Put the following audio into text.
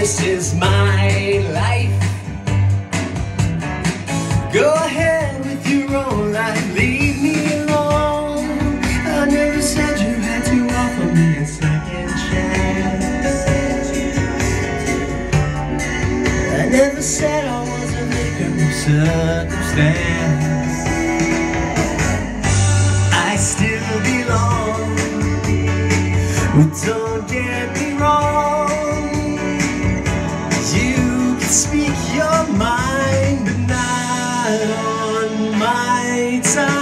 This is my life. Go ahead with your own life. Leave me alone. I never said you had to offer me a second chance. I never said I was a victim of circumstance. I still belong. But don't get speak your mind, but not on my time.